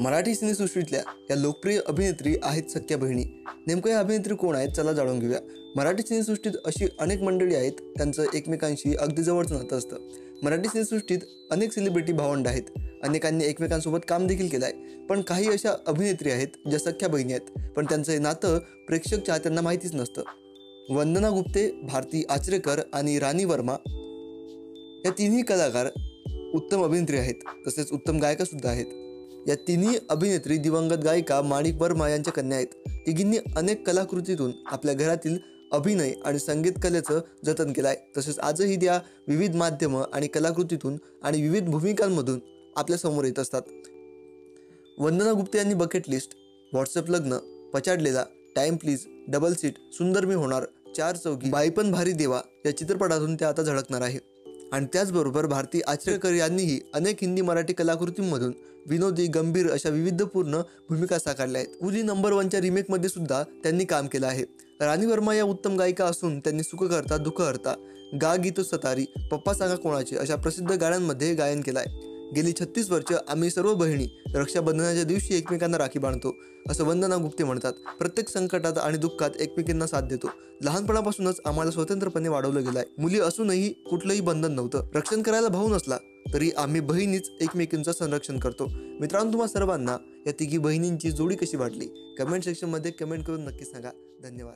मराठी सिनेसृष्टीतल्या या लोकप्रिय अभिनेत्री आहेत सख्या बहिणी. नेमकं या अभिनेत्री कोण आहेत? चला जाणून घेऊया. मराठी सिनेसृष्टीत अशी अनेक मंडळी आहेत त्यांचं एकमेकांशी अगदी जवळचं नातं असतं. मराठी सिनेसृष्टीत अनेक सेलिब्रिटी भावंड आहेत. अनेकांनी एकमेकांसोबत काम देखील केलं आहे पण काही अशा अभिनेत्री आहेत ज्या सख्या बहिणी आहेत. पण त्यांचं हे नातं प्रेक्षक चाहत्यांना माहितीच नसतं. वंदना गुप्ते भारती आचरेकर आणि राणी वर्मा या तिन्ही कलाकार उत्तम अभिनेत्री आहेत. तसेच उत्तम गायकसुद्धा आहेत. या तिन्ही अभिनेत्री दिवंगत गायिका माणिक वर्मा यांच्या कन्या आहेत. तिघींनी अनेक कलाकृतीतून आपल्या घरातील अभिनय आणि संगीत कलेचं जतन केलं आहे तसेच आजही त्या विविध माध्यमं आणि कलाकृतीतून आणि विविध भूमिकांमधून आपल्यासमोर येत असतात. वंदना गुप्ते यांनी बकेट लिस्ट व्हॉट्सअप लग्न पचाडलेला टाइम प्लीज डबल सीट सुंदर मी होणार चार चौकी बाईपण भारी देवा या चित्रपटातून त्या आता झळकणार आहे. आणि त्याचबरोबर भारती आचरेकर यांनीही अनेक हिंदी मराठी कलाकृतींमधून विनोदी गंभीर अशा विविधपूर्ण भूमिका साकारल्या आहेत. कुली नंबर वनच्या रिमेकमध्ये सुद्धा त्यांनी काम केलं आहे. राणी वर्मा या उत्तम गायिका असून त्यांनी सुख करता दुःख हरता गा गीतो सतारी पप्पा सांगा कोणाचे अशा प्रसिद्ध गाण्यांमध्ये गायन केलं आहे. गेली छत्तीस वर्ष आम्ही सर्व बहिणी रक्षाबंधनाच्या दिवशी एकमेकांना राखी बांधतो. असं वंदना गुप्ते म्हणतात. प्रत्येक संकटात आणि दुःखात एकमेकींना साथ देतो. लहानपणापासूनच आम्हाला स्वतंत्रपणे वाढवलं गेलं आहे मुली असूनही कुठलंही बंधन नव्हतं. रक्षण करायला भाऊ नसला तरी आम्ही बहिणीच एकमेकींचं संरक्षण करतो. मित्रांनो तुम्हा सर्वांना या तिघी बहिणींची जोडी कशी वाटली? कमेंट सेक्शनमध्ये कमेंट करून नक्की सांगा. धन्यवाद.